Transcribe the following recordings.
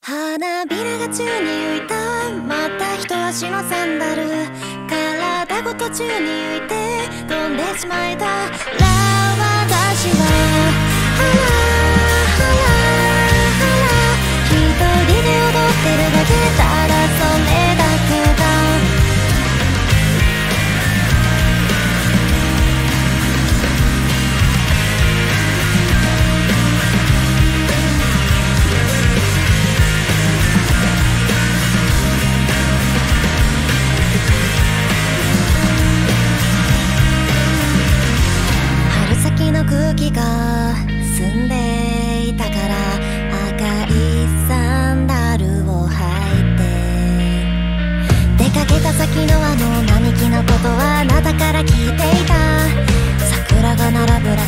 花びらが宙に浮いたまた一足のサンダル体ごと宙に浮いて飛んでしまえた。ら私は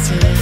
curiosity.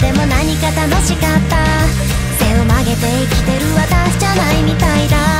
でも何か楽しかった。背を曲げて生きてる私じゃないみたいだ。